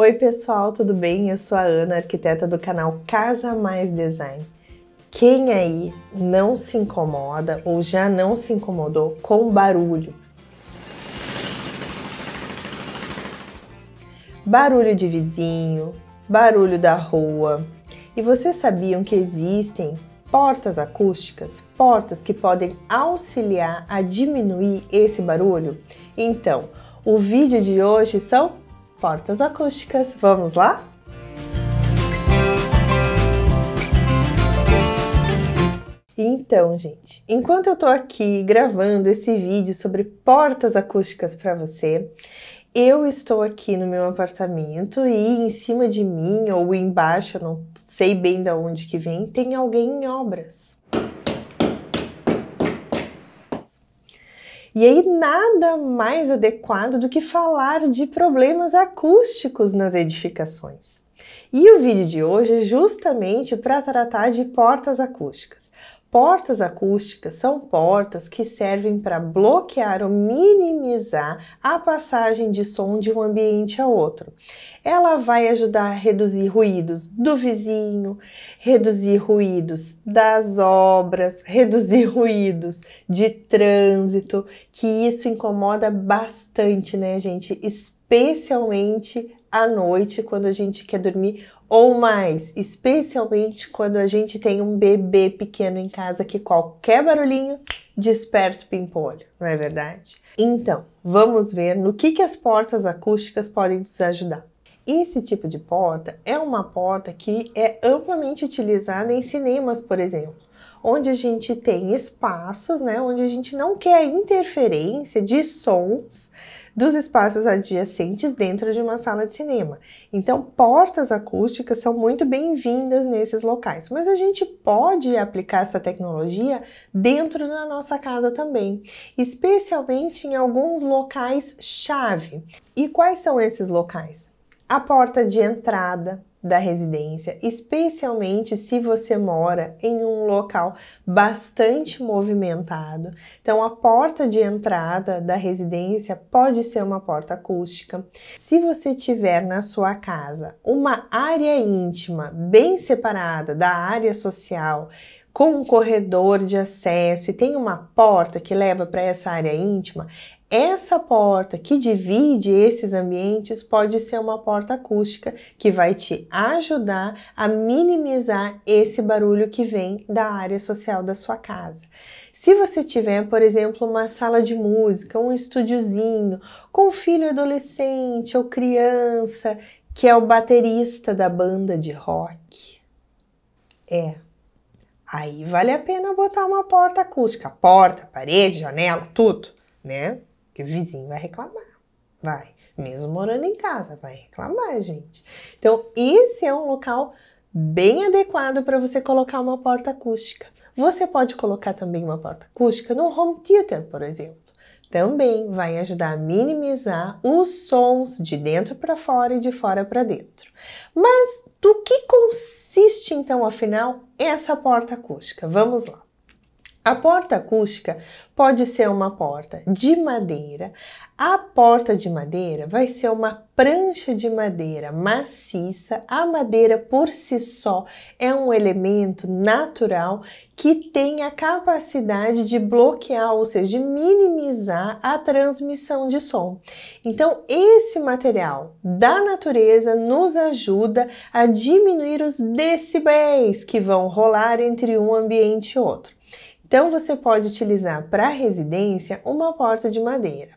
Oi, pessoal, tudo bem? Eu sou a Ana, arquiteta do canal Casa Mais Design. Quem aí não se incomoda ou já não se incomodou com barulho? Barulho de vizinho, barulho da rua. E vocês sabiam que existem portas acústicas, portas que podem auxiliar a diminuir esse barulho? Então, o vídeo de hoje são portas acústicas. Vamos lá? Então, gente, enquanto eu tô aqui gravando esse vídeo sobre portas acústicas para você, eu estou aqui no meu apartamento e em cima de mim ou embaixo, eu não sei bem de onde que vem, tem alguém em obras. E aí, nada mais adequado do que falar de problemas acústicos nas edificações. E o vídeo de hoje é justamente para tratar de portas acústicas. Portas acústicas são portas que servem para bloquear ou minimizar a passagem de som de um ambiente a outro. Ela vai ajudar a reduzir ruídos do vizinho, reduzir ruídos das obras, reduzir ruídos de trânsito, que isso incomoda bastante, né, gente? Especialmente à noite, quando a gente quer dormir, ou mais, especialmente quando a gente tem um bebê pequeno em casa que qualquer barulhinho desperta o pimpolho, não é verdade? Então, vamos ver no que, que as portas acústicas podem nos ajudar. Esse tipo de porta é uma porta que é amplamente utilizada em cinemas, por exemplo, onde a gente tem espaços, né, onde a gente não quer interferência de sons dos espaços adjacentes dentro de uma sala de cinema. Então, portas acústicas são muito bem-vindas nesses locais, mas a gente pode aplicar essa tecnologia dentro da nossa casa também, especialmente em alguns locais chave. E quais são esses locais? A porta de entrada, da residência, especialmente se você mora em um local bastante movimentado. Então, a porta de entrada da residência pode ser uma porta acústica. Se você tiver na sua casa uma área íntima bem separada da área social, com um corredor de acesso e tem uma porta que leva para essa área íntima, essa porta que divide esses ambientes pode ser uma porta acústica que vai te ajudar a minimizar esse barulho que vem da área social da sua casa. Se você tiver, por exemplo, uma sala de música, um estúdiozinho com um filho adolescente ou criança que é o baterista da banda de rock, é, aí vale a pena botar uma porta acústica, porta, parede, janela, tudo, né? Porque o vizinho vai reclamar. Vai. Mesmo morando em casa, vai reclamar, gente. Então, esse é um local bem adequado para você colocar uma porta acústica. Você pode colocar também uma porta acústica no home theater, por exemplo. Também vai ajudar a minimizar os sons de dentro para fora e de fora para dentro. Mas do que consiste então, afinal, essa porta acústica? Vamos lá. A porta acústica pode ser uma porta de madeira. A porta de madeira vai ser uma prancha de madeira maciça. A madeira por si só é um elemento natural que tem a capacidade de bloquear, ou seja, de minimizar a transmissão de som. Então, esse material da natureza nos ajuda a diminuir os decibéis que vão rolar entre um ambiente e outro. Então você pode utilizar para residência uma porta de madeira.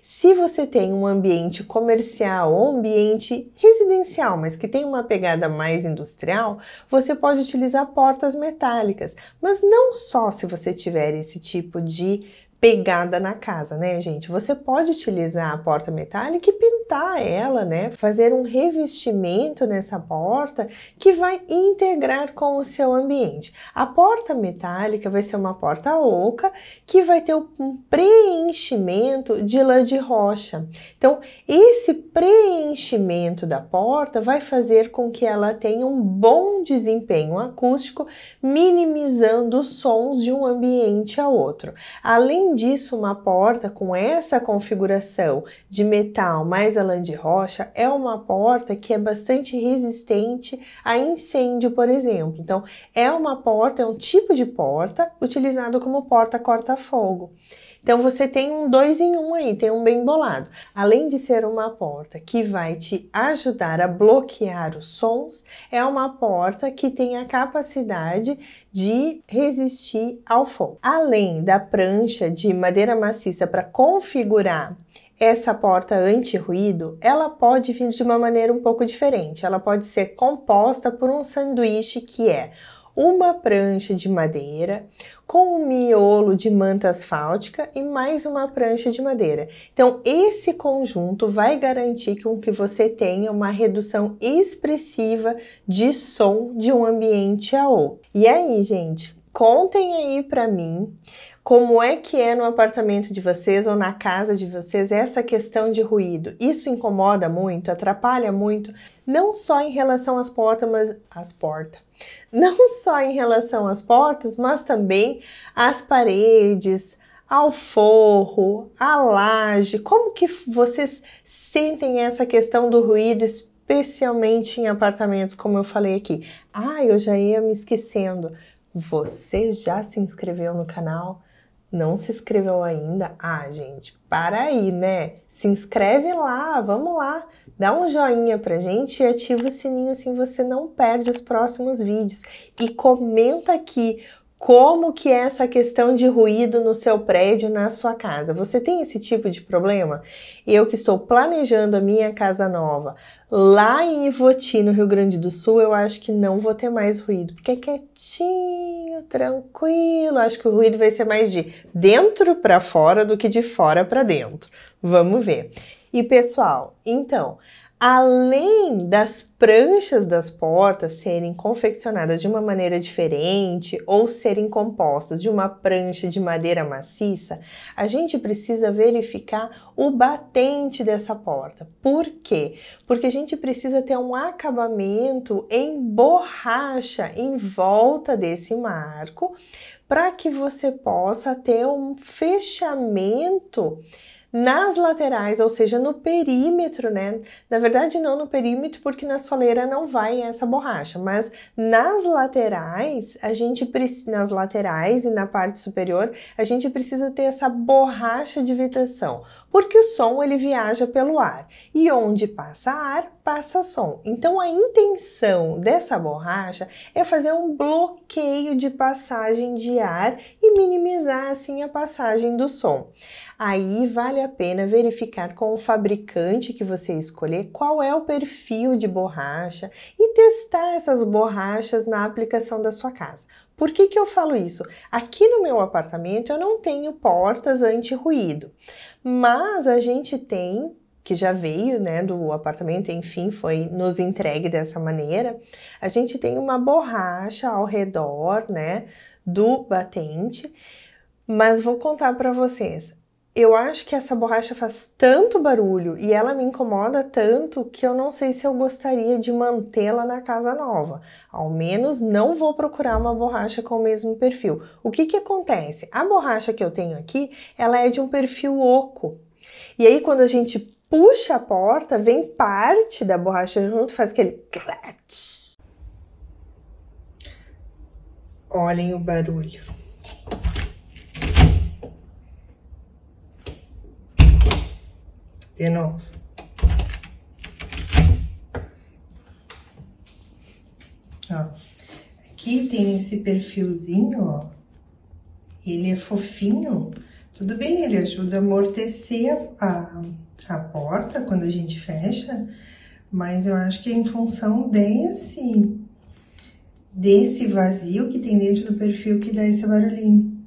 Se você tem um ambiente comercial ou ambiente residencial, mas que tem uma pegada mais industrial, você pode utilizar portas metálicas, mas não só se você tiver esse tipo de pegada na casa, né, gente? Você pode utilizar a porta metálica e pintar ela, né? Fazer um revestimento nessa porta que vai integrar com o seu ambiente. A porta metálica vai ser uma porta oca que vai ter um preenchimento de lã de rocha. Então, esse preenchimento da porta vai fazer com que ela tenha um bom desempenho acústico, minimizando os sons de um ambiente a outro. Além Além disso, uma porta com essa configuração de metal mais lã de rocha é uma porta que é bastante resistente a incêndio, por exemplo. Então, é uma porta, é um tipo de porta utilizado como porta corta-fogo. Então você tem um dois em um aí, tem um bem bolado. Além de ser uma porta que vai te ajudar a bloquear os sons, é uma porta que tem a capacidade de resistir ao fogo. Além da prancha de madeira maciça para configurar essa porta anti-ruído, ela pode vir de uma maneira um pouco diferente. Ela pode ser composta por um sanduíche que é uma prancha de madeira com um miolo de manta asfáltica e mais uma prancha de madeira. Então, esse conjunto vai garantir com que você tenha uma redução expressiva de som de um ambiente a outro. E aí, gente, contem aí para mim como é que é no apartamento de vocês ou na casa de vocês essa questão de ruído? Isso incomoda muito, atrapalha muito, não só em relação às portas, mas às portas. Não só em relação às portas, mas também às paredes, ao forro, à laje. Como que vocês sentem essa questão do ruído, especialmente em apartamentos, como eu falei aqui? Ah, eu já ia me esquecendo. Você já se inscreveu no canal? Não se inscreveu ainda? Ah, gente, para aí, né? Se inscreve lá, vamos lá. Dá um joinha pra gente e ativa o sininho assim você não perde os próximos vídeos. E comenta aqui como que é essa questão de ruído no seu prédio, na sua casa. Você tem esse tipo de problema? Eu que estou planejando a minha casa nova lá em Ivoti, no Rio Grande do Sul, eu acho que não vou ter mais ruído, porque é quietinho, tranquilo. Acho que o ruído vai ser mais de dentro para fora do que de fora para dentro. Vamos ver. E pessoal, então, além das pranchas das portas serem confeccionadas de uma maneira diferente ou serem compostas de uma prancha de madeira maciça, a gente precisa verificar o batente dessa porta. Por quê? Porque a gente precisa ter um acabamento em borracha em volta desse marco para que você possa ter um fechamento nas laterais, ou seja, no perímetro, né? Na verdade, não no perímetro, porque na soleira não vai essa borracha, mas nas laterais, a gente precisa, nas laterais e na parte superior, a gente precisa ter essa borracha de vetação, porque o som ele viaja pelo ar e onde passa ar, passa som. Então, a intenção dessa borracha é fazer um bloqueio de passagem de ar e minimizar assim a passagem do som aí vale a pena verificar com o fabricante que você escolher qual é o perfil de borracha e testar essas borrachas na aplicação da sua casa. Por que, que eu falo isso? Aqui no meu apartamento eu não tenho portas anti-ruído, mas a gente tem que já veio, né, do apartamento, enfim, foi nos entregue dessa maneira. A gente tem uma borracha ao redor, né, do batente, mas vou contar para vocês eu acho que essa borracha faz tanto barulho e ela me incomoda tanto que eu não sei se eu gostaria de mantê-la na casa nova. Ao menos não vou procurar uma borracha com o mesmo perfil. O que que acontece? A borracha que eu tenho aqui, ela é de um perfil oco. E aí quando a gente puxa a porta, vem parte da borracha junto, faz aquele clatch. Olhem o barulho. De novo. Ó, aqui tem esse perfilzinho, ó. Ele é fofinho. Tudo bem, ele ajuda a amortecer a, a porta quando a gente fecha, mas eu acho que é em função desse, desse vazio que tem dentro do perfil que dá esse barulhinho.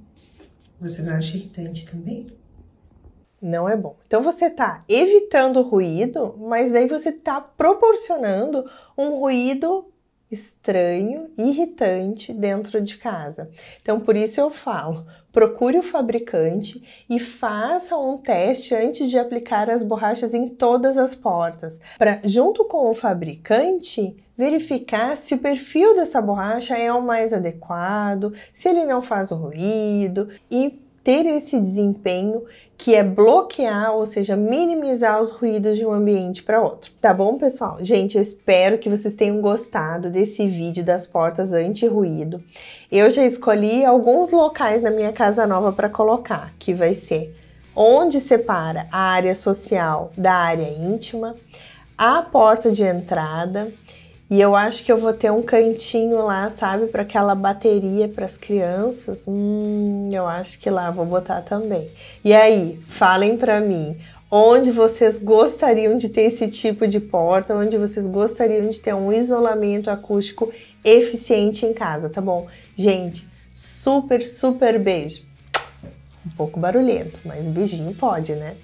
Vocês acham irritante também? não é bom. Então você está evitando o ruído, mas daí você está proporcionando um ruído estranho, irritante dentro de casa. Então por isso eu falo, procure o fabricante e faça um teste antes de aplicar as borrachas em todas as portas, para junto com o fabricante verificar se o perfil dessa borracha é o mais adequado, se ele não faz ruído e ter esse desempenho que é bloquear, ou seja, minimizar os ruídos de um ambiente para outro. Tá bom, pessoal? Gente, eu espero que vocês tenham gostado desse vídeo das portas anti-ruído. Eu já escolhi alguns locais na minha casa nova para colocar, que vai ser onde separa a área social da área íntima, a porta de entrada e eu acho que eu vou ter um cantinho lá, sabe, para aquela bateria para as crianças. Hum, eu acho que lá vou botar também. E aí, falem para mim, onde vocês gostariam de ter esse tipo de porta, onde vocês gostariam de ter um isolamento acústico eficiente em casa, tá bom? Gente, super, super beijo. Um pouco barulhento, mas beijinho pode, né?